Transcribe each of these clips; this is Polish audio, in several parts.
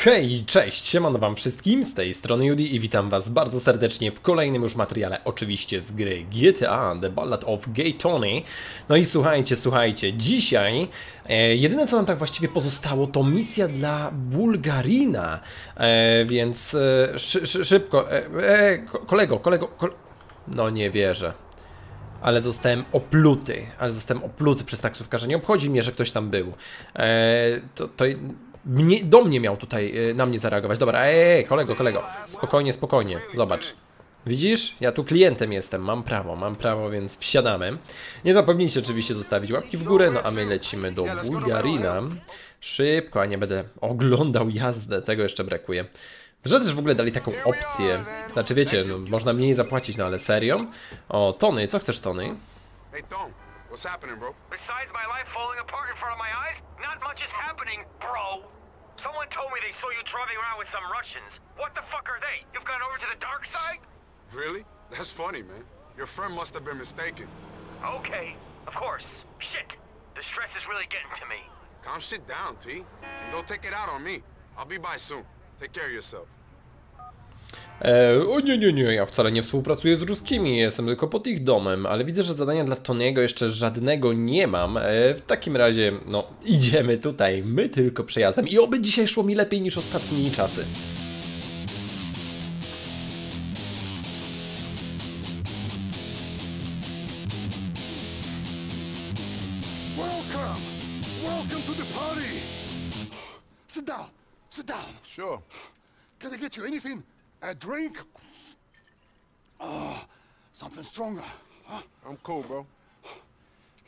Hej, cześć, siemano wam wszystkim, z tej strony Judy i witam was bardzo serdecznie w kolejnym już materiale, oczywiście z gry GTA, The Ballad of Gay Tony. No i słuchajcie, słuchajcie, dzisiaj e, jedyne co nam tak właściwie pozostało to misja dla Bulgarina, e, więc e, szy, szy, szybko, e, e, kolego, kolego, kol... no nie wierzę. Ale zostałem opluty, ale zostałem opluty przez taksówkarza. Nie obchodzi mnie, że ktoś tam był. E, to, to mnie, do mnie miał tutaj, y, na mnie zareagować. Dobra, ej, kolego, kolego, spokojnie, spokojnie, zobacz. Widzisz? Ja tu klientem jestem, mam prawo, mam prawo, więc wsiadamy. Nie zapomnijcie oczywiście zostawić łapki w górę, no a my lecimy do Bulgarina. Szybko, a nie będę oglądał jazdę, tego jeszcze brakuje. Że też w ogóle dali taką opcję. Znaczy wiecie, no, można mniej zapłacić, no ale serio? O, Tony, co chcesz Tony? What's happening, bro? Besides my life falling apart in front of my eyes, not much is happening, bro. Someone told me they saw you driving around with some Russians. What the fuck are they? You've gone over to the dark side? Really? That's funny, man. Your friend must have been mistaken. Okay, of course. Shit! The stress is really getting to me. Calm shit down, T. And don't take it out on me. I'll be by soon. Take care of yourself. E, o nie, nie, nie, ja wcale nie współpracuję z ruskimi, jestem tylko pod ich domem, ale widzę, że zadania dla Toniego jeszcze żadnego nie mam. E, w takim razie, no, idziemy tutaj, my tylko przejazdem i oby dzisiaj szło mi lepiej niż ostatnie czasy. Welcome! Welcome to the party! Sit down, sit down. Sure. Can I get you anything? A drink? Oh, something stronger. Huh? I'm cool, bro.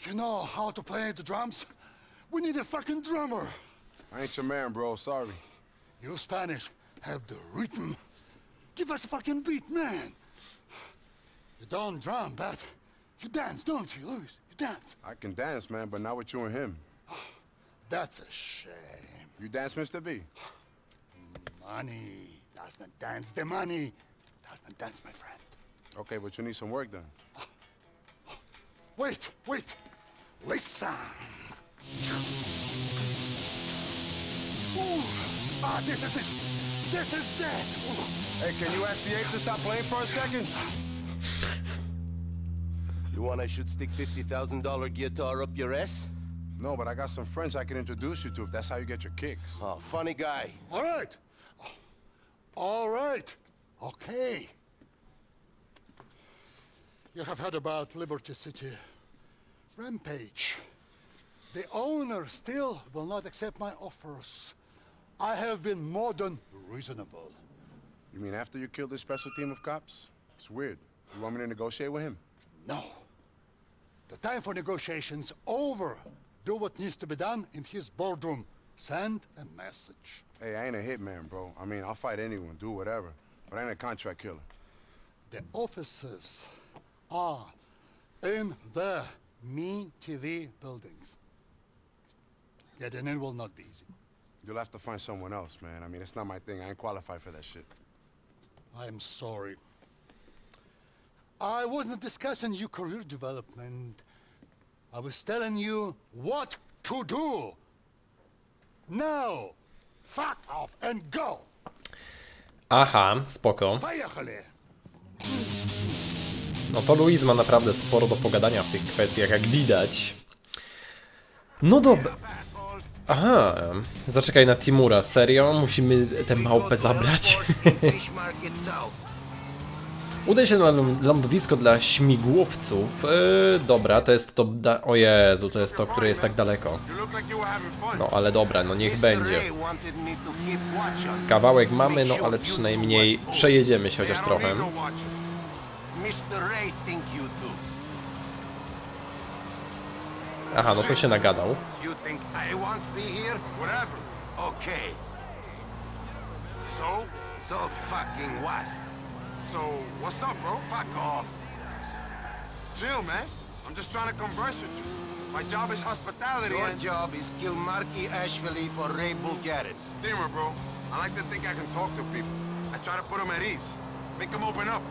You know how to play the drums? We need a fucking drummer. I ain't your man, bro. Sorry. You Spanish have the rhythm. Give us a fucking beat, man. You don't drum, but you dance, don't you, Luis? You dance. I can dance, man, but not with you and him. That's a shame. You dance, Mr. B? Money doesn't dance. The money doesn't dance, my friend. Okay, but you need some work done. Wait, wait. Listen. Ooh. Ah, this is it. This is it. Ooh. Hey, can you ask the ape to stop playing for a second? You want I should stick $50,000 guitar up your ass? No, but I got some friends I can introduce you to if that's how you get your kicks. Oh, funny guy. All right. All right. Okay. You have heard about Liberty City. Rampage. The owner still will not accept my offers. I have been more than reasonable. You mean after you killed this special team of cops? It's weird. You want me to negotiate with him? No. The time for negotiations over. Do what needs to be done in his boardroom. Send a message. Hey, I ain't a hitman, bro. I mean, I'll fight anyone, do whatever. But I ain't a contract killer. The offices are in the Me TV buildings. Getting in will not be easy. You'll have to find someone else, man. I mean, it's not my thing. I ain't qualified for that shit. I'm sorry. I wasn't discussing your career development. I was telling you what to do. No! Fuck off and go! Aha, spoko. No to Luis ma naprawdę sporo do pogadania w tych kwestiach, jak widać. No dobra. Aha, zaczekaj na Timura, serio? Musimy tę małpę zabrać. Udaj się na lą- lądowisko dla śmigłowców. Yy, dobra, to jest to... Da o Jezu, to jest to, które jest tak daleko. No ale dobra, no niech będzie. Kawałek mamy, no ale przynajmniej przejedziemy się chociaż trochę. Aha, no to się nagadał. So? So fucking what? So, what's up, bro? Fuck off. Chill, man. I'm just trying to converse with you. My job is hospitality Your and... job is kill Marky Ashvili for Ray Bulgarin. Dimmer, bro. I like to think I can talk to people. I try to put them at ease. Make them open up.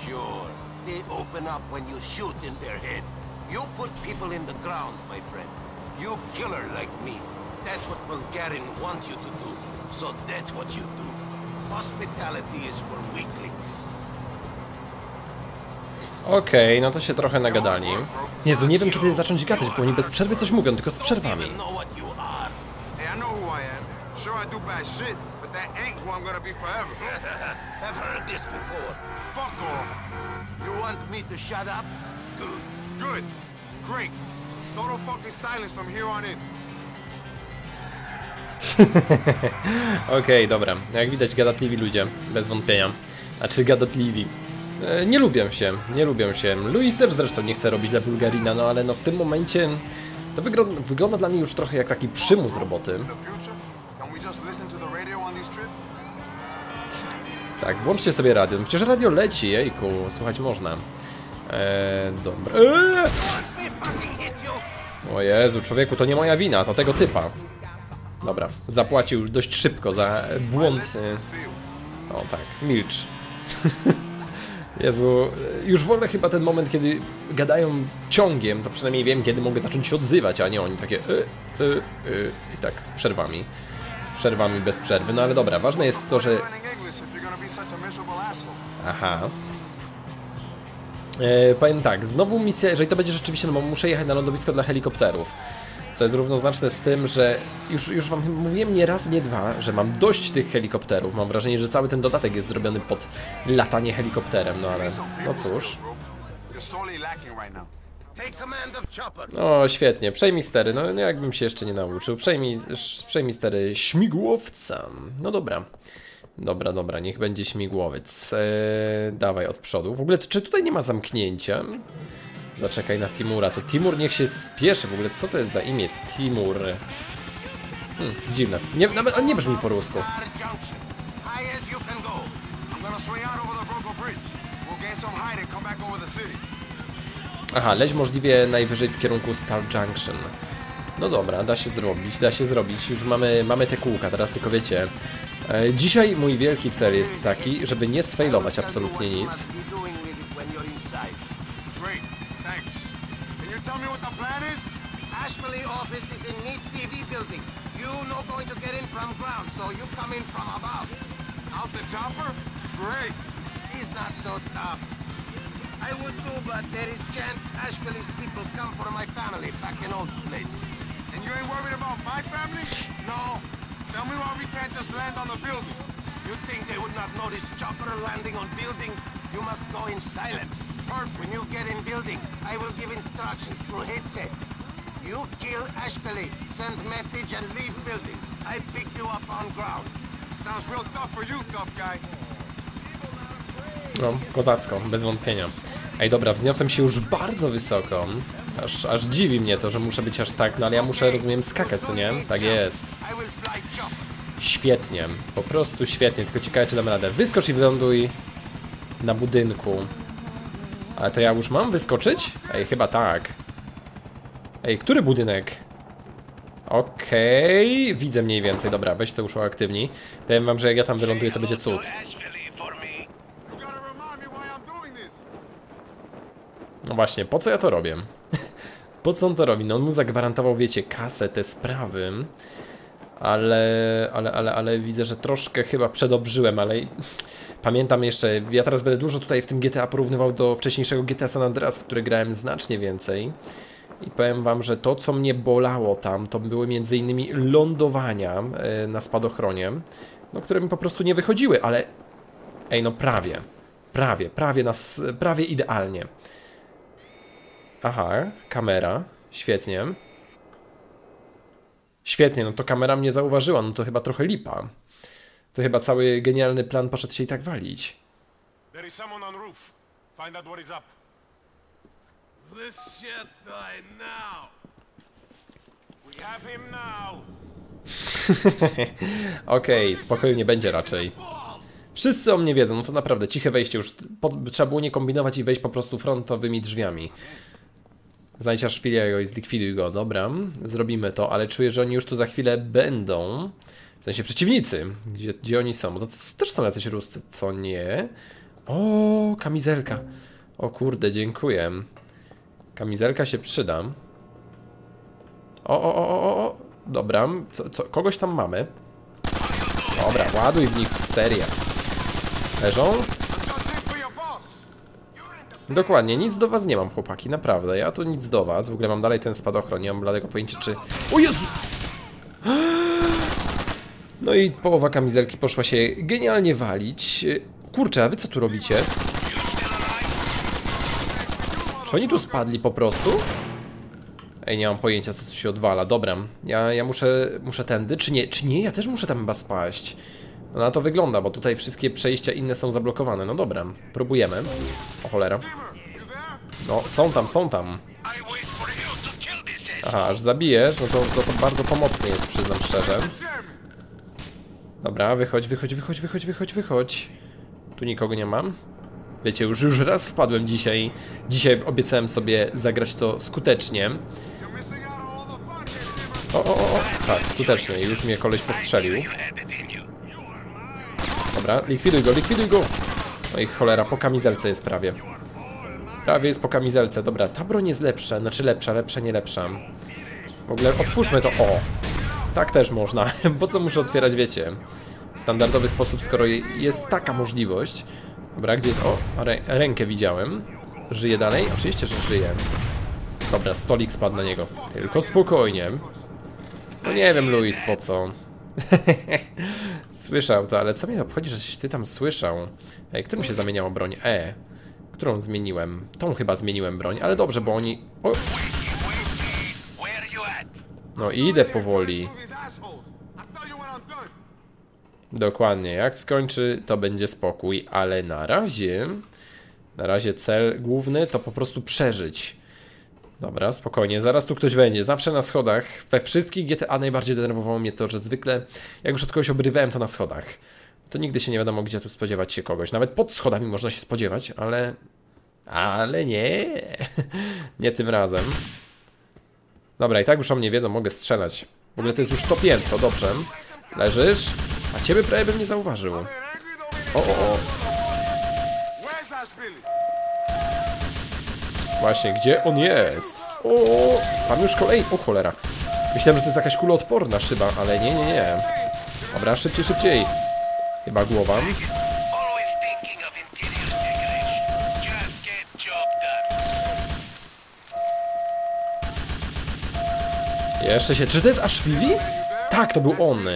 Sure. They open up when you shoot in their head. You put people in the ground, my friend. You killer like me. That's what Bulgarin wants you to do. So that's what you do. Hospitality is for weaklings. Okej, no to się trochę nagadali. Jezu, nie wiem kiedy zacząć gadać, bo oni bez przerwy coś mówią, tylko z Don't przerwami. Good. Great. Total fucking silence from here on in. Okej, dobra. Jak widać, gadatliwi ludzie, bez wątpienia. Znaczy, gadatliwi. E, nie lubią się, nie lubią się. Luis też zresztą nie chce robić dla Bulgarina, no ale no w tym momencie to wygląda, wygląda dla mnie już trochę jak taki przymus roboty. Tak, włączcie sobie radio. No Przecież radio leci, jejku, słuchać można. Eee, dobra. Eee! O Jezu, człowieku, to nie moja wina, to tego typa. Dobra, zapłacił dość szybko za błąd. O tak, milcz. Jezu, już wolę chyba ten moment, kiedy gadają ciągiem, to przynajmniej wiem, kiedy mogę zacząć się odzywać, a nie oni takie y, y, y, i tak z przerwami. Z przerwami bez przerwy, no ale dobra, ważne jest to, że... Aha. E, powiem tak, znowu misja, jeżeli to będzie rzeczywiście, no bo muszę jechać na lądowisko dla helikopterów. Co jest równoznaczne z tym, że już, już wam mówiłem nie raz, nie dwa, że mam dość tych helikopterów. Mam wrażenie, że cały ten dodatek jest zrobiony pod latanie helikopterem, no ale no cóż. O, świetnie, przejmij stery, no jakbym się jeszcze nie nauczył. Przejmij, przejmij stery śmigłowca. No dobra. Dobra, dobra, niech będzie śmigłowiec. Eee, dawaj od przodu. W ogóle, czy tutaj nie ma zamknięcia? Zaczekaj na Timura. To Timur niech się spieszy. W ogóle, co to jest za imię? Timur. Hmm, dziwne. Nie, nawet, nie brzmi po rusku. Aha, leć możliwie najwyżej w kierunku Star Junction. No dobra, da się zrobić, da się zrobić. Już mamy, mamy te kółka, teraz tylko wiecie. E, dzisiaj mój wielki cel jest taki, żeby nie sfailować absolutnie nic. Ashford office is in neat TV building. You no going to get in from ground, so you come in from above. Out the chopper? Great. He's not so tough. I would too, but there is chance Asheville's people come for my family back in old place. And you ain't worried about my family? No, Tell me why we can't just land on the building. you think they would not notice chopper landing on building? You must go in silence. Perfect. When you get in building, I will give instructions through headset. You kill Ashville, send message and leave buildings. I pick you up on ground. Sounds real tough for you, tough guy. No, kozacko, bez wątpienia. Ej, dobra, wzniosłem się już bardzo wysoko. Aż, aż dziwi mnie to, że muszę być aż tak, no ale ja muszę, rozumiem, skakać, co nie? Tak jest. Świetnie, po prostu świetnie, tylko ciekawe czy dam radę. Wyskocz i wyląduj na budynku. Ale to ja już mam wyskoczyć? Ej, chyba tak. Ej, który budynek? Okej, widzę mniej więcej, dobra, weź to już uaktywnij. Powiem wam, że jak ja tam wyląduję, to będzie cud. No właśnie, po co ja to robię? po co on to robi? No on mu zagwarantował, wiecie, kasę, te sprawy. Ale, ale, ale, ale widzę, że troszkę chyba przedobrzyłem, ale pamiętam jeszcze, ja teraz będę dużo tutaj w tym GTA porównywał do wcześniejszego GTA San Andreas, w które grałem znacznie więcej. I powiem wam, że to co mnie bolało tam, to były między innymi lądowania e, na spadochronie, no które mi po prostu nie wychodziły, ale ej no prawie, prawie, prawie, nas, prawie idealnie. Aha, kamera, świetnie. Świetnie, no to kamera mnie zauważyła, no to chyba trochę lipa. To chyba cały genialny plan poszedł się i tak walić. There is someone on roof. Find out what is up. This shit now. We have him now. Okej, spokoju nie będzie raczej. Wszyscy o mnie wiedzą, no to naprawdę ciche wejście już. Trzeba było nie kombinować i wejść po prostu frontowymi drzwiami. Znajdź aż chwilę go i zlikwiduj go, dobra. Zrobimy to, ale czuję, że oni już tu za chwilę będą. W sensie przeciwnicy. Gdzie, gdzie oni są? To też są jacyś ruscy, co nie? O, kamizelka. O kurde, dziękuję. Kamizelka się przyda. O, o, o, o, o. Dobra, co, co, kogoś tam mamy. Dobra, ładuj w nich serię. Leżą? Dokładnie, nic do was nie mam, chłopaki, naprawdę. Ja tu nic do was. W ogóle mam dalej ten spadochron, nie mam bladego pojęcia, czy... O Jezu! No i połowa kamizelki poszła się genialnie walić. Kurczę, a wy co tu robicie? Czy oni tu spadli po prostu? Ej, nie mam pojęcia, co tu się odwala. Dobra, ja, ja muszę, muszę tędy. Czy nie, czy nie? Ja też muszę tam chyba spaść. No na to wygląda, bo tutaj wszystkie przejścia inne są zablokowane. No dobra, próbujemy. O cholera. No, są tam, są tam. Aha, aż zabijesz, no to, to, to bardzo pomocne jest, przyznam szczerze. Dobra, wychodź, wychodź, wychodź, wychodź, wychodź, wychodź. Tu nikogo nie mam. Wiecie, już, już raz wpadłem dzisiaj. Dzisiaj obiecałem sobie zagrać to skutecznie. O, o, o, tak, skutecznie. Już mnie koleś postrzelił. Dobra, likwiduj go, likwiduj go. No i cholera, po kamizelce jest prawie. Prawie jest po kamizelce. Dobra, ta broń jest lepsza, znaczy lepsza, lepsza, nie lepsza. W ogóle otwórzmy to. O! Tak też można. Po co muszę otwierać, wiecie? W standardowy sposób, skoro je- jest taka możliwość. Dobra, gdzie jest... O, rę rękę widziałem. Żyje dalej? Oczywiście, że żyje. Dobra, stolik spadł na niego. Tylko spokojnie. No nie wiem, Luis, po co. Słyszał to, ale co mnie obchodzi, żeś ty tam słyszał? Ej, którym się zamieniało broń? E. Którą zmieniłem? Tą chyba zmieniłem broń, ale dobrze, bo oni... O, no idę powoli. Dokładnie, jak skończy, to będzie spokój, ale na razie... Na razie cel główny to po prostu przeżyć. Dobra, spokojnie, zaraz tu ktoś będzie. Zawsze na schodach. We wszystkich GTA najbardziej denerwowało mnie to, że zwykle, jak już od kogoś obrywałem, to na schodach. To nigdy się nie wiadomo, gdzie tu spodziewać się kogoś. Nawet pod schodami można się spodziewać, ale... Ale nie. nie tym razem. Dobra, i tak już o mnie wiedzą, mogę strzelać. W ogóle to jest już to piętro, dobrze. Leżysz, a ciebie prawie bym nie zauważył. O, o, o. Właśnie, gdzie on jest? O, tam już kolej. O cholera. Myślałem, że to jest jakaś kuloodporna szyba, ale nie, nie, nie. Dobra, szybciej, szybciej. Chyba done. Jeszcze się... Czy to jest Ashvili? Tak, to był on.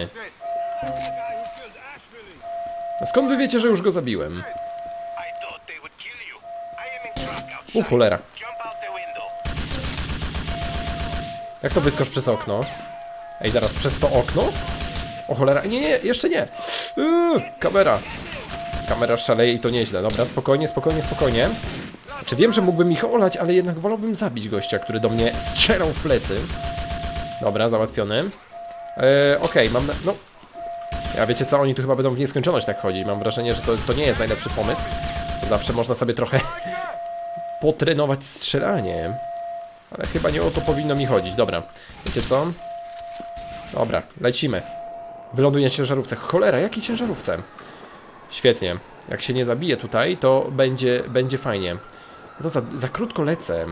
A skąd wy wiecie, że już go zabiłem? Outside. cholera. Jak to wyskocz przez okno? Ej, zaraz przez to okno? O cholera, nie, nie, jeszcze nie. Yy, kamera. Kamera szaleje i to nieźle. Dobra, spokojnie, spokojnie, spokojnie. Czy wiem, że mógłbym ich olać, ale jednak wolałbym zabić gościa, który do mnie strzelał w plecy. Dobra, załatwiony. Eee, Okej, mam... Na... No... Ja wiecie co, oni tu chyba będą w nieskończoność tak chodzić. Mam wrażenie, że to, to nie jest najlepszy pomysł. Zawsze można sobie trochę potrenować strzelanie. Ale chyba nie o to powinno mi chodzić. Dobra, wiecie co? Dobra, lecimy. Wyląduj na ciężarówce. Cholera, jakiej ciężarówce? Świetnie. Jak się nie zabije tutaj, to będzie, będzie fajnie. To za, za krótko lecę.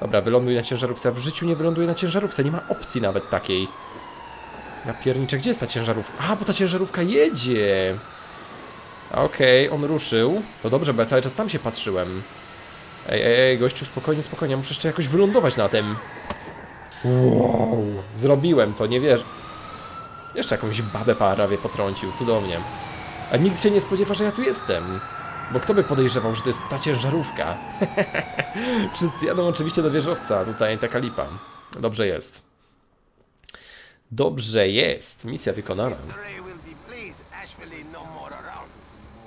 Dobra, wyląduj na ciężarówce. W życiu nie wyląduję na ciężarówce. Nie ma opcji nawet takiej. Ja pierniczę, gdzie jest ta ciężarówka? A, bo ta ciężarówka jedzie. Okej, on ruszył. To dobrze, bo ja cały czas tam się patrzyłem. Ej, ej, ej, gościu, spokojnie, spokojnie. Muszę jeszcze jakoś wylądować na tym. Wow, zrobiłem to, nie wierzę. Jeszcze jakąś babę prawie potrącił, cudownie. A nikt się nie spodziewa, że ja tu jestem. Bo kto by podejrzewał, że to jest ta ciężarówka? Wszyscy jadą oczywiście do wieżowca, tutaj taka lipa. Dobrze jest. Dobrze jest. Misja wykonana. Mr. Ray will be pleased Ashville no more around.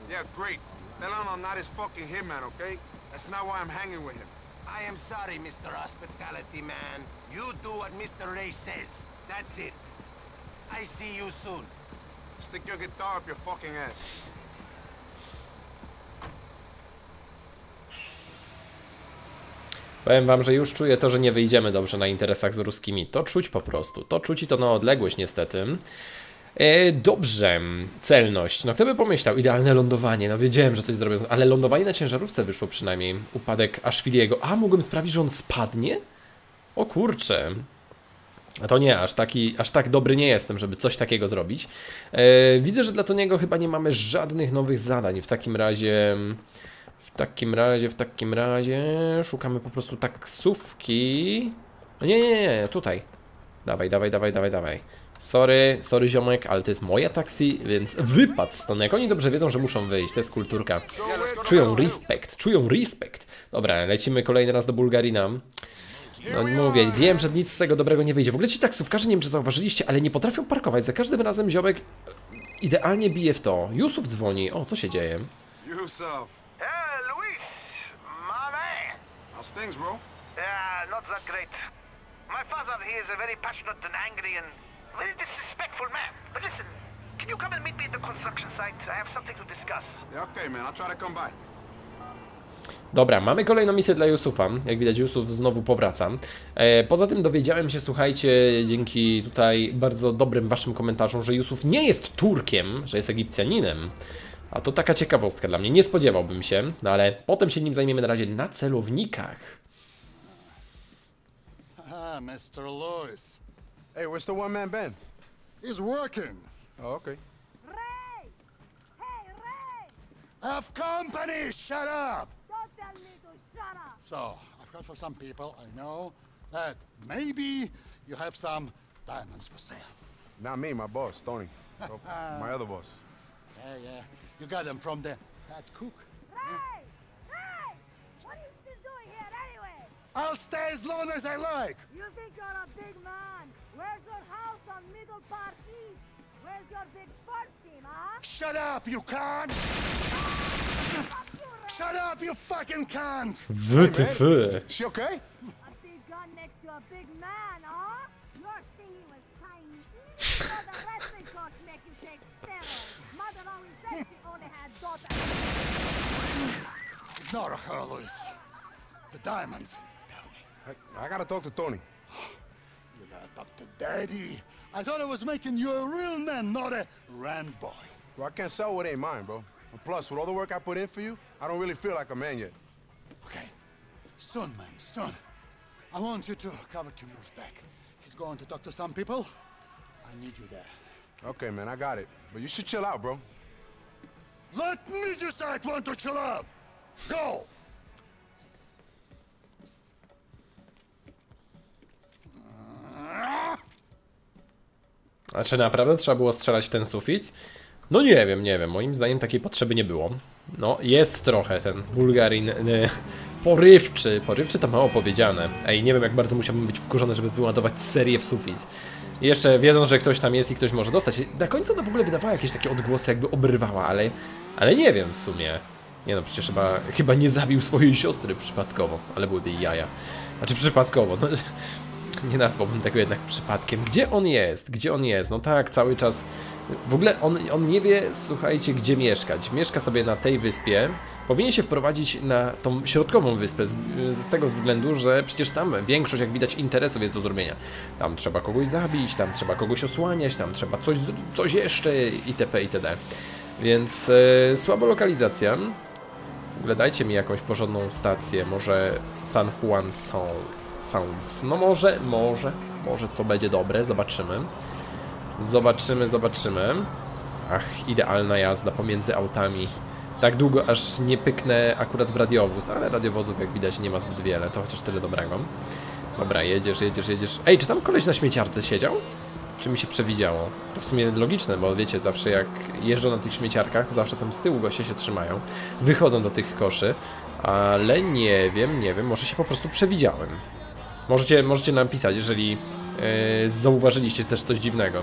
Yeah, great. Tell him I'm not his fucking hitman, okay? That's not why I'm hanging with him. I am sorry, Mr. Hospitality Man. You do what Mr. Ray says. That's it. I see you soon. Stick your guitar up your fucking ass. Powiem wam, że już czuję to, że nie wyjdziemy dobrze na interesach z ruskimi. To czuć po prostu. To czuć i to na odległość niestety. E, dobrze, celność. No kto by pomyślał, idealne lądowanie. No wiedziałem, że coś zrobią, ale lądowanie na ciężarówce wyszło przynajmniej. Upadek Ashwiliego. A, mogłem sprawić, że on spadnie? O kurcze. A to nie, aż, taki, aż tak dobry nie jestem, żeby coś takiego zrobić. E, widzę, że dla Toniego chyba nie mamy żadnych nowych zadań. W takim razie... W takim razie, w takim razie... Szukamy po prostu taksówki. Nie, nie, nie, tutaj. Dawaj, dawaj, dawaj, dawaj, dawaj. Sorry, sorry ziomek, ale to jest moja taksi, więc wypad stąd. Jak oni dobrze wiedzą, że muszą wyjść, to jest kulturka. Czują respekt, czują respekt. Dobra, lecimy kolejny raz do Bulgarina. No mówię, wiem, że nic z tego dobrego nie wyjdzie. W ogóle ci taksówkarze, nie wiem czy zauważyliście, ale nie potrafią parkować. Za każdym razem ziomek idealnie bije w to. Yusuf dzwoni. O, co się dzieje? Yusuf. Hey, Luis! My man! How's things, bro? Yeah, not that great. My father, he is a very passionate and angry and very disrespectful man. But listen, can you come and meet me at the construction site? I have something to discuss. Yeah, okay, man. I'll try to come by. Dobra, mamy kolejną misję dla Yusufa. Jak widać, Yusuf znowu powraca. E, poza tym dowiedziałem się, słuchajcie, dzięki tutaj bardzo dobrym waszym komentarzom, że Yusuf nie jest Turkiem, że jest Egipcjaninem. A to taka ciekawostka dla mnie. Nie spodziewałbym się, no ale potem się nim zajmiemy na razie na celownikach. Ah, Mr. Lewis. Hey, where's the one man band? He's working. Oh, okay. Ray! Hey, Ray! Have company! Shut up! Don't tell me to shut up! So, I've heard for some people, I know, that maybe you have some diamonds for sale. Not me, my boss, Tony. My other boss. Yeah, yeah. You got them from the fat cook. Ray! Ray! What are you still doing here anyway? I'll stay as long as I like. You think you're a big man? Where's your house on Middle Park East? Where's your big sports team, huh? Shut up, you can't! Shut up, you fucking cunt! WTF. She okay? A big gun next to a big man, huh? You're thinking was tiny. So the wrestling coach make you take steroids. Mother always said she only had daughters. Ignore her, Luis. The diamonds. Tell me. I, I gotta talk to Tony. You gotta talk to Daddy. I thought I was making you a real man, not a rand boy. Bro, I can't sell what ain't mine, bro. And plus, with all the work I put in for you, I don't really feel like a man yet. Okay. Soon, man, soon. I want you to cover two years back. He's going to talk to some people. I need you there. Okay, man, I got it. But you should chill out, bro. Let me decide when to chill out. Go! A czy naprawdę trzeba było strzelać w ten sufit? No nie wiem, nie wiem. Moim zdaniem takiej potrzeby nie było. No, jest trochę ten Bulgarin y, porywczy. Porywczy to mało powiedziane. Ej, nie wiem jak bardzo musiałbym być wkurzony, żeby wyładować serię w sufit. I jeszcze wiedząc, że ktoś tam jest i ktoś może dostać. Na końcu ona w ogóle wydawała jakieś takie odgłosy, jakby obrywała, ale, ale nie wiem w sumie. Nie no, przecież chyba, chyba nie zabił swojej siostry przypadkowo, ale byłyby jaja. Znaczy przypadkowo, no nie nazwałbym tego jednak przypadkiem. Gdzie on jest? Gdzie on jest? No tak, cały czas. W ogóle on, on nie wie, słuchajcie, gdzie mieszkać. Mieszka sobie na tej wyspie. Powinien się wprowadzić na tą środkową wyspę, z, z tego względu, że przecież tam większość, jak widać, interesów jest do zrobienia. Tam trzeba kogoś zabić, tam trzeba kogoś osłaniać, tam trzeba coś, coś jeszcze itp. itd. Więc e, słaba lokalizacja. W ogóle dajcie mi jakąś porządną stację, może San Juan Sound. Sounds. No może, może, może to będzie dobre, zobaczymy. Zobaczymy, zobaczymy. Ach, idealna jazda pomiędzy autami. Tak długo, aż nie pyknę akurat w radiowóz, ale radiowozów jak widać nie ma zbyt wiele, to chociaż tyle dobrego. Dobra, jedziesz, jedziesz, jedziesz. Ej, czy tam koleś na śmieciarce siedział? Czy mi się przewidziało? To w sumie logiczne, bo wiecie, zawsze jak jeżdżą na tych śmieciarkach, to zawsze tam z tyłu goście się trzymają, wychodzą do tych koszy, ale nie wiem, nie wiem, może się po prostu przewidziałem. Możecie, możecie napisać, jeżeli e, zauważyliście też coś dziwnego.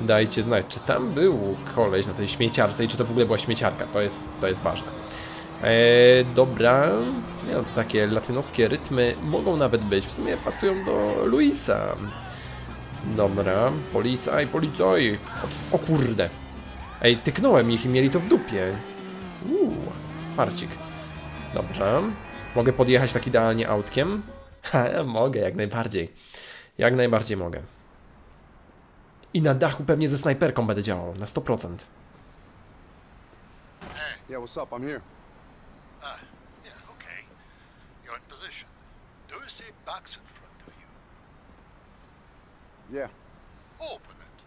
Dajcie znać, czy tam był koleś na tej śmieciarce i czy to w ogóle była śmieciarka. To jest, to jest ważne. E, dobra, nie no, takie latynoskie rytmy mogą nawet być. W sumie pasują do Luisa. Dobra, policaj, policaj. O, o kurde. Ej, tyknąłem ich i mieli to w dupie. Uuu, farcik. Dobrze. Mogę podjechać tak idealnie autkiem? Ha, mogę, jak najbardziej. Jak najbardziej mogę. I na dachu pewnie ze snajperką będę działał, na 100%. Yeah, what's up? I'm here. Ah, yeah, okay. You're in position. Do you see box in front of you? Yeah. Open it.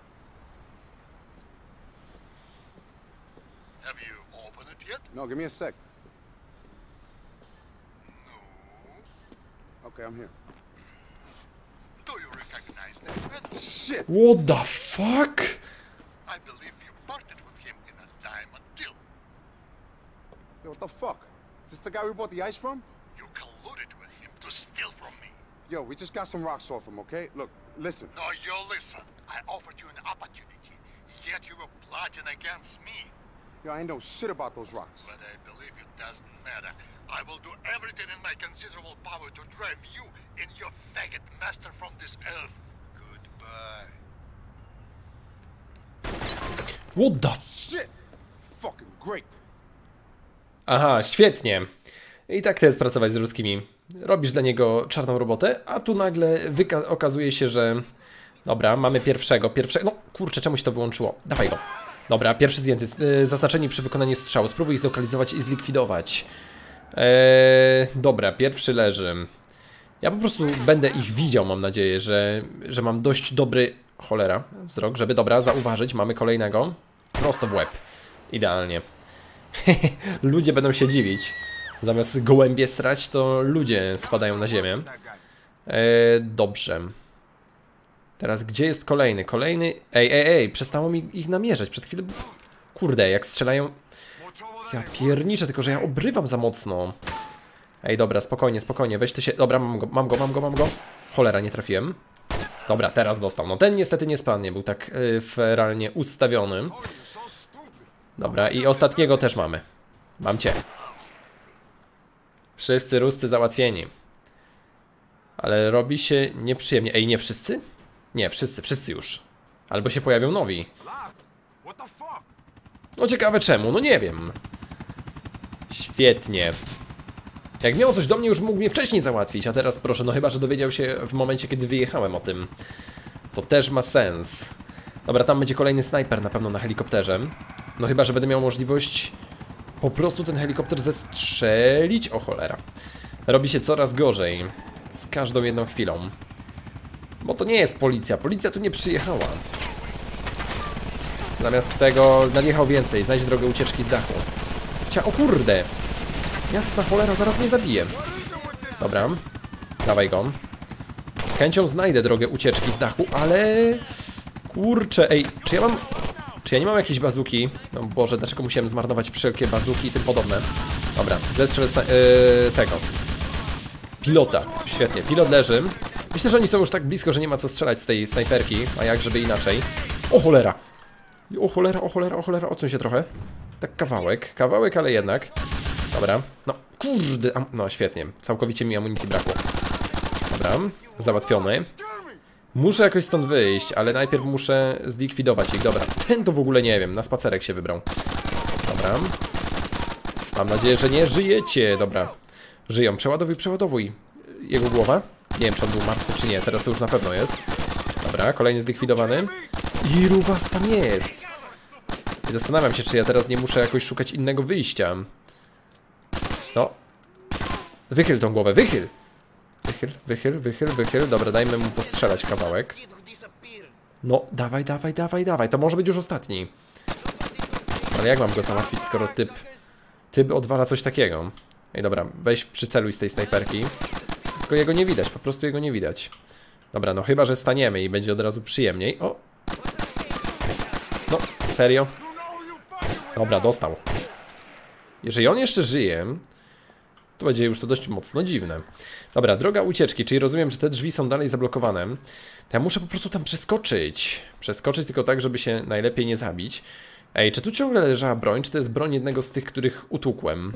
Have you opened it yet? No, give me a sec. No. Okay, I'm here. Do you recognize that man? Shit! What the fuck? I believe you parted with him in a diamond deal. Yo, what the fuck? Is this the guy we bought the ice from? You colluded with him to steal from me. Yo, we just got some rocks off him, okay? Look, listen. No, you listen. I offered you an opportunity, yet you were plotting against me. Yo, I know shit about those rocks. But I believe it doesn't matter. I will do everything in my considerable power to drive you and your faggot master from this earth. Goodbye. What the Shit! Fucking great. Aha, świetnie. I tak to jest pracować z ruskimi. Robisz dla niego czarną robotę, a tu nagle okazuje się, że... Dobra, mamy pierwszego, pierwszego... No, kurczę, czemu się to wyłączyło? Dawaj go. Dobra, pierwszy zdjęty. Y, Zaznaczeni przy wykonaniu strzału. Spróbuj zlokalizować i zlikwidować. Eee, dobra, pierwszy leży. Ja po prostu będę ich widział, mam nadzieję, że, że mam dość dobry... Cholera, wzrok, żeby, dobra, zauważyć. Mamy kolejnego. Prosto w łeb. Idealnie. ludzie będą się dziwić. Zamiast gołębie strać, to ludzie spadają na ziemię. E, dobrze. Teraz gdzie jest kolejny? Kolejny... Ej, ej, ej, przestało mi ich namierzać. Przed chwilą... Kurde, jak strzelają... Ja pierniczę, tylko że ja obrywam za mocno. Ej, dobra, spokojnie, spokojnie, weź ty się... Dobra, mam go, mam go, mam go, mam go. Cholera, nie trafiłem. Dobra, teraz dostał. No ten niestety nie spadnie, był tak yy, feralnie ustawiony. Dobra, i ostatniego też mamy. Mam cię. Wszyscy Ruscy załatwieni. Ale robi się nieprzyjemnie. Ej, nie wszyscy? Nie, wszyscy, wszyscy już. Albo się pojawią nowi. No ciekawe czemu, no nie wiem. Świetnie. Jak miało coś do mnie, już mógł mnie wcześniej załatwić, a teraz proszę, no chyba, że dowiedział się w momencie, kiedy wyjechałem o tym. To też ma sens. Dobra, tam będzie kolejny snajper na pewno na helikopterze. No chyba, że będę miał możliwość po prostu ten helikopter zestrzelić. O cholera. Robi się coraz gorzej. Z każdą jedną chwilą. Bo to nie jest policja. Policja tu nie przyjechała. Zamiast tego nadjechał więcej. Znajdź drogę ucieczki z dachu. Chcia... O kurde! Jasna cholera, zaraz mnie zabije. Dobra. Dawaj go. Z chęcią znajdę drogę ucieczki z dachu, ale... Kurczę, ej, czy ja mam... Czy ja nie mam jakiejś bazuki? No Boże, dlaczego musiałem zmarnować wszelkie bazuki i tym podobne? Dobra, zestrzel sna- yy, tego. Pilota. Świetnie, pilot leży. Myślę, że oni są już tak blisko, że nie ma co strzelać z tej snajperki, a jak żeby inaczej. O cholera! O cholera, o cholera, o cholera, odsuń się trochę. Tak kawałek, kawałek, ale jednak. Dobra, no kurde, no świetnie, całkowicie mi amunicji brakło. Dobra, załatwiony. Muszę jakoś stąd wyjść, ale najpierw muszę zlikwidować ich. Dobra, ten to w ogóle nie wiem, na spacerek się wybrał. Dobra. Mam nadzieję, że nie żyjecie. Dobra, żyją. Przeładowuj, przeładowuj. Jego głowa? Nie wiem, czy on był martwy, czy nie. Teraz to już na pewno jest. Dobra, kolejny zlikwidowany. Ilu was tam jest? I zastanawiam się, czy ja teraz nie muszę jakoś szukać innego wyjścia. No. Wychyl tą głowę, wychyl! Wychyl, wychyl, wychyl, wychyl. Dobra, dajmy mu postrzelać kawałek. No, dawaj, dawaj, dawaj, dawaj. To może być już ostatni. Ale jak mam go załatwić, skoro typ... Typ odwala coś takiego. Ej, dobra, weź przyceluj z tej snajperki. Tylko jego nie widać, po prostu jego nie widać. Dobra, no chyba, że staniemy i będzie od razu przyjemniej. O! No, serio? Dobra, dostał. Jeżeli on jeszcze żyje, to będzie już to dość mocno dziwne. Dobra, droga ucieczki, czyli rozumiem, że te drzwi są dalej zablokowane. To ja muszę po prostu tam przeskoczyć. Przeskoczyć tylko tak, żeby się najlepiej nie zabić. Ej, czy tu ciągle leżała broń? Czy to jest broń jednego z tych, których utłukłem?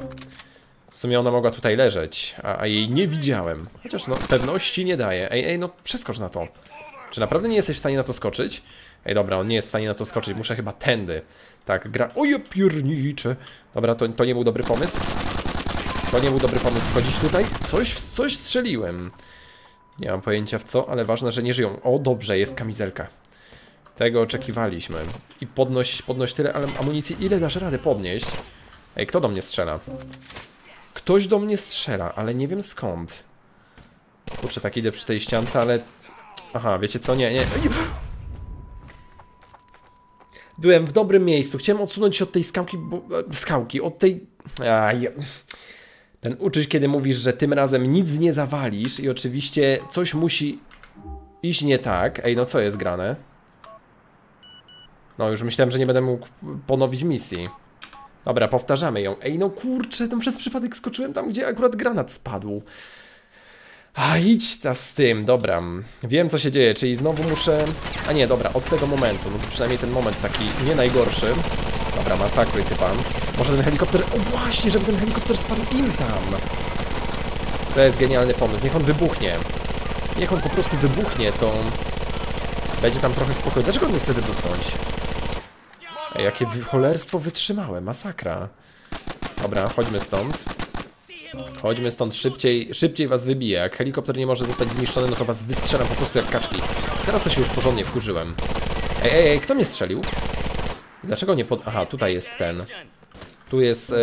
W sumie ona mogła tutaj leżeć, a, a jej nie widziałem. Chociaż no, pewności nie daje. Ej, ej, no przeskocz na to. Czy naprawdę nie jesteś w stanie na to skoczyć? Ej, dobra, on nie jest w stanie na to skoczyć, muszę chyba tędy. Tak, gra... Oje, piernicze. Dobra, to, to nie był dobry pomysł. To nie był dobry pomysł wchodzić tutaj. Coś, coś strzeliłem. Nie mam pojęcia w co, ale ważne, że nie żyją. O, dobrze, jest kamizelka. Tego oczekiwaliśmy. I podnoś, podnoś tyle ale amunicji. Ile dasz radę podnieść? Ej, kto do mnie strzela? Ktoś do mnie strzela, ale nie wiem skąd. Kurczę, tak idę przy tej ściance, ale... Aha, wiecie co? Nie, nie. Byłem w dobrym miejscu. Chciałem odsunąć się od tej skałki, bo, e, skałki, od tej... A, je... Ten uczyć, kiedy mówisz, że tym razem nic nie zawalisz i oczywiście coś musi iść nie tak. Ej, no co jest grane? No, już myślałem, że nie będę mógł ponowić misji. Dobra, powtarzamy ją. Ej, no kurczę, tam przez przypadek skoczyłem tam, gdzie akurat granat spadł. A idź ta z tym, dobra. Wiem co się dzieje, czyli znowu muszę... A nie, dobra, od tego momentu, no przynajmniej ten moment taki nie najgorszy. Dobra, masakruj ty pan. Może ten helikopter... O właśnie, żeby ten helikopter spadł im tam. To jest genialny pomysł, niech on wybuchnie. Niech on po prostu wybuchnie, to... Będzie tam trochę spokoju. Dlaczego on nie chce wybuchnąć? Ej, jakie cholerstwo wytrzymałe, masakra. Dobra, chodźmy stąd. Chodźmy stąd szybciej, szybciej was wybiję. Jak helikopter nie może zostać zniszczony, no to was wystrzelam po prostu jak kaczki. Teraz to się już porządnie wkurzyłem. Ej, ej, ej, kto mnie strzelił? Dlaczego nie pod... Aha, tutaj jest ten. Tu jest... Yy...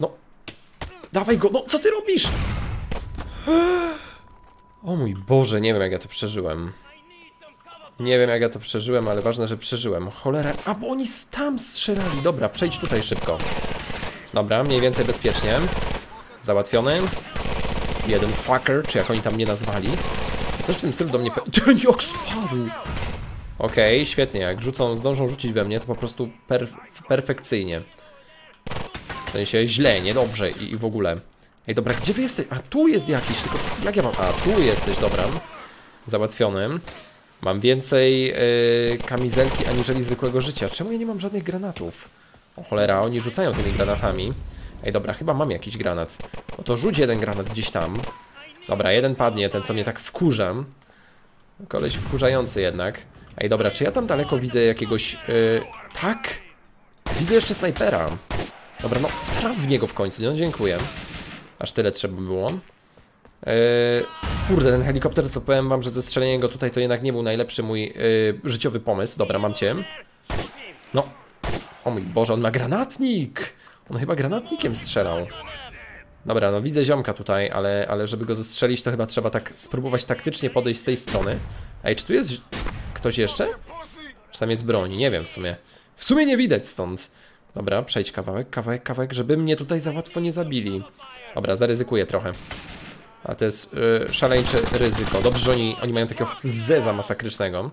No. Dawaj go, no co ty robisz? O mój Boże, nie wiem jak ja to przeżyłem. Nie wiem jak ja to przeżyłem, ale ważne, że przeżyłem. Cholera, a bo oni tam strzelali. Dobra, przejdź tutaj szybko. Dobra, mniej więcej bezpiecznie. Załatwiony. Jeden fucker, czy jak oni tam mnie nazwali. Coś w tym stylu do mnie... Ten jak spadł! Okej, okay, świetnie. Jak rzucą, zdążą rzucić we mnie, to po prostu perf perfekcyjnie. W sensie źle, niedobrze i, i w ogóle. Ej, dobra, gdzie wy jesteś? A, tu jest jakiś, tylko jak ja mam... A, tu jesteś, dobra. Załatwiony. Mam więcej yy, kamizelki aniżeli zwykłego życia. Czemu ja nie mam żadnych granatów? O cholera, oni rzucają tymi granatami. Ej, dobra, chyba mam jakiś granat. No to rzuć jeden granat gdzieś tam. Dobra, jeden padnie, ten co mnie tak wkurza. Koleś wkurzający jednak. Ej, dobra, czy ja tam daleko widzę jakiegoś... Yy, tak? Widzę jeszcze snajpera. Dobra, no traf w niego w końcu, no dziękuję. Aż tyle trzeba było. Yy, kurde, ten helikopter, to powiem wam, że zestrzelenie go tutaj to jednak nie był najlepszy mój yy, życiowy pomysł. Dobra, mam cię. No. O mój Boże, on ma granatnik! On chyba granatnikiem strzelał. Dobra, no widzę ziomka tutaj, ale, ale żeby go zestrzelić, to chyba trzeba tak spróbować taktycznie podejść z tej strony. Ej, czy tu jest ktoś jeszcze? Czy tam jest broni? Nie wiem w sumie. W sumie nie widać stąd. Dobra, przejdź kawałek, kawałek, kawałek, żeby mnie tutaj za łatwo nie zabili. Dobra, zaryzykuję trochę. A to jest yy, szaleńcze ryzyko. Dobrze, że oni, oni mają takiego zeza masakrycznego.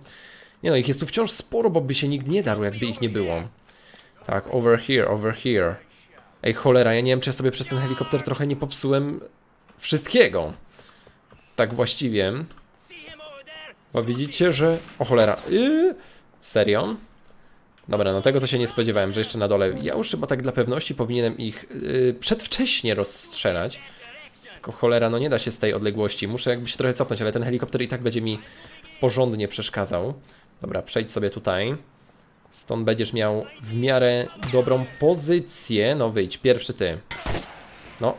Nie no, ich jest tu wciąż sporo, bo by się nikt nie darł, jakby ich nie było. Tak, over here, over here. Ej, cholera, ja nie wiem, czy ja sobie przez ten helikopter trochę nie popsułem wszystkiego. Tak właściwie. Bo widzicie, że... O cholera. Yy, serio? Dobra, no tego to się nie spodziewałem, że jeszcze na dole... Ja już chyba tak dla pewności powinienem ich yy, przedwcześnie rozstrzelać. Tylko cholera, no nie da się z tej odległości. Muszę jakby się trochę cofnąć, ale ten helikopter i tak będzie mi porządnie przeszkadzał. Dobra, przejdź sobie tutaj. Stąd będziesz miał w miarę dobrą pozycję. No wyjdź, pierwszy ty. No.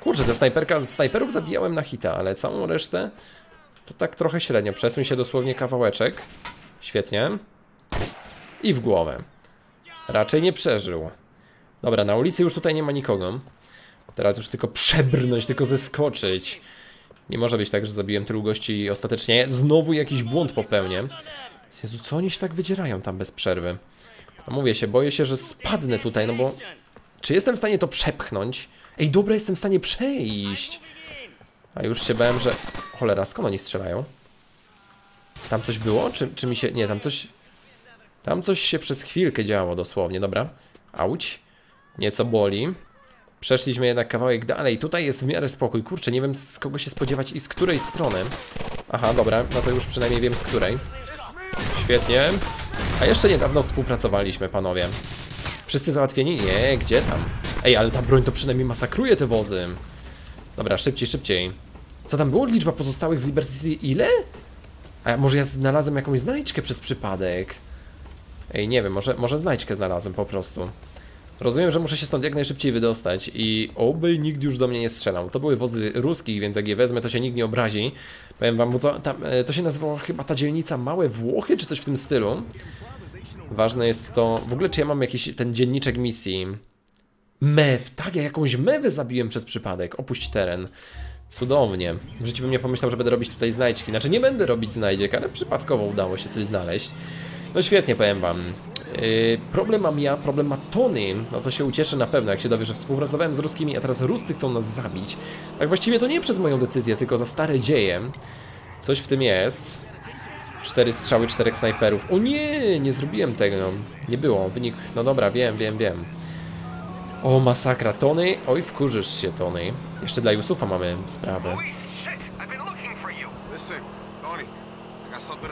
Kurczę, te snajperka, snajperów zabijałem na hita, ale całą resztę to tak trochę średnio. Przesuń się dosłownie kawałeczek. Świetnie. I w głowę. Raczej nie przeżył. Dobra, na ulicy już tutaj nie ma nikogo. Teraz już tylko przebrnąć, tylko zeskoczyć. Nie może być tak, że zabiłem tylu gości i ostatecznie znowu jakiś błąd popełnię. Jezu, co oni się tak wydzierają tam bez przerwy? No mówię się, boję się, że spadnę tutaj, no bo... Czy jestem w stanie to przepchnąć? Ej, dobra, jestem w stanie przejść. A już się bałem, że... Cholera, skąd oni strzelają? Tam coś było? Czy, czy mi się... Nie, tam coś... Tam coś się przez chwilkę działo dosłownie, dobra. Auć. Nieco boli. Przeszliśmy jednak kawałek dalej. Tutaj jest w miarę spokój. Kurczę, nie wiem z kogo się spodziewać i z której strony. Aha, dobra, no to już przynajmniej wiem z której. Świetnie. A jeszcze niedawno współpracowaliśmy, panowie. Wszyscy załatwieni? Nie, gdzie tam? Ej, ale ta broń to przynajmniej masakruje te wozy. Dobra, szybciej, szybciej. Co tam było? Liczba pozostałych w Liberty City ile? A może ja znalazłem jakąś znajdźkę przez przypadek? Ej, nie wiem, może, może znajdźkę znalazłem po prostu. Rozumiem, że muszę się stąd jak najszybciej wydostać i oby nikt już do mnie nie strzelał. To były wozy ruskich, więc jak je wezmę, to się nikt nie obrazi. Powiem wam, bo to, tam, e, to się nazywało chyba ta dzielnica Małe Włochy, czy coś w tym stylu. Ważne jest to... W ogóle, czy ja mam jakiś ten dzienniczek misji? Mew, tak, ja jakąś mewę zabiłem przez przypadek. Opuść teren. Cudownie. W życiu bym nie pomyślał, że będę robić tutaj znajdźki. Znaczy nie będę robić znajdziek, ale przypadkowo udało się coś znaleźć. No świetnie, powiem wam. Yy, problem mam ja, problem ma Tony. No to się ucieszy na pewno, jak się dowie, że współpracowałem z ruskimi, a teraz Ruscy chcą nas zabić. Tak właściwie to nie przez moją decyzję, tylko za stare dzieje. Coś w tym jest. Cztery strzały, czterech snajperów. O nie, nie zrobiłem tego. Nie było. Wynik, no dobra, wiem, wiem, wiem. O, masakra. Tony, oj, wkurzysz się, Tony. Jeszcze dla Yusufa mamy sprawę. Listen, Tony, I got something.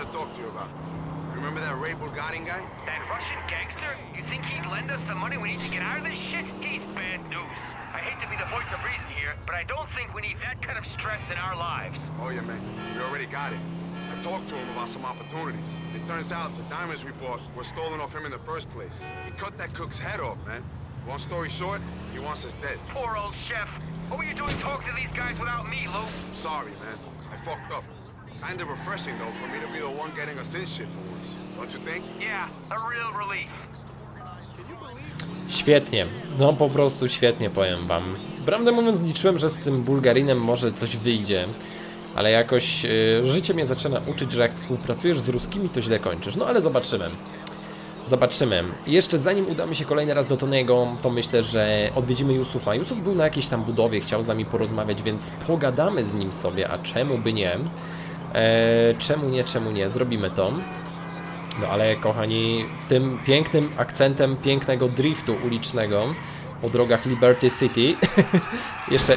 Remember that Ray Bulgarian guy? Russian gangster? You think he'd lend us the money we need to get out of this shit? He's bad news. I hate to be the voice of reason here, but I don't think we need that kind of stress in our lives. Oh yeah, man. We already got it. I talked to him about some opportunities. It turns out the diamonds we bought were stolen off him in the first place. He cut that cook's head off, man. Long story short, he wants us dead. Poor old chef. What were you doing talking to these guys without me, Lou? Sorry, man. I fucked up. Kinda refreshing, though, for me to be the one getting us in shit for once. Świetnie. No po prostu świetnie, powiem wam. Prawdę mówiąc, liczyłem, że z tym Bulgarinem może coś wyjdzie. Ale jakoś y, życie mnie zaczyna uczyć, że jak współpracujesz z ruskimi, to źle kończysz. No ale zobaczymy. Zobaczymy. Jeszcze zanim udamy się kolejny raz do Tony'ego, to myślę, że odwiedzimy Yusufa. Yusuf był na jakiejś tam budowie, chciał z nami porozmawiać, więc pogadamy z nim sobie, a czemu by nie? Eee, czemu nie, czemu nie? Zrobimy to. No ale kochani, tym pięknym akcentem pięknego driftu ulicznego po drogach Liberty City jeszcze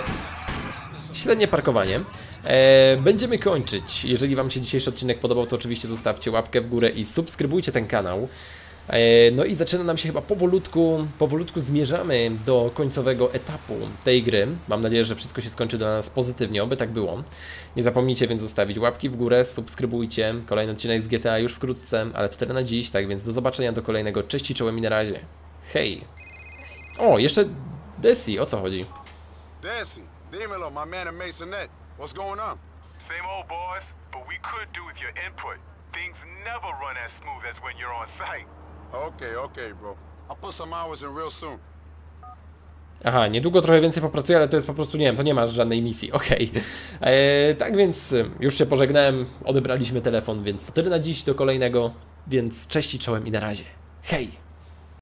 średnie parkowanie. E, będziemy kończyć. Jeżeli Wam się dzisiejszy odcinek podobał, to oczywiście zostawcie łapkę w górę i subskrybujcie ten kanał. E, no i zaczyna nam się chyba powolutku, powolutku zmierzamy do końcowego etapu tej gry. Mam nadzieję, że wszystko się skończy dla nas pozytywnie, oby tak było. Nie zapomnijcie więc zostawić łapki w górę, subskrybujcie. Kolejny odcinek z GTA już wkrótce, ale to tyle na dziś, tak więc do zobaczenia do kolejnego. Cześć i czołem i na razie. Hej! O, jeszcze Desi, o co chodzi? Desi, dímelo, my man in Masonette. What's going on? Same old boys, but we could do with your input. Things never run as smooth as when you're on site. Okay, okay, bro. I'll put some hours in real soon. Aha, niedługo trochę więcej popracuję, ale to jest po prostu, nie wiem, to nie ma żadnej misji, okej. Eee, Tak więc y, już się pożegnałem, odebraliśmy telefon, więc to tyle na dziś, do kolejnego, więc cześć i czołem i na razie. Hej!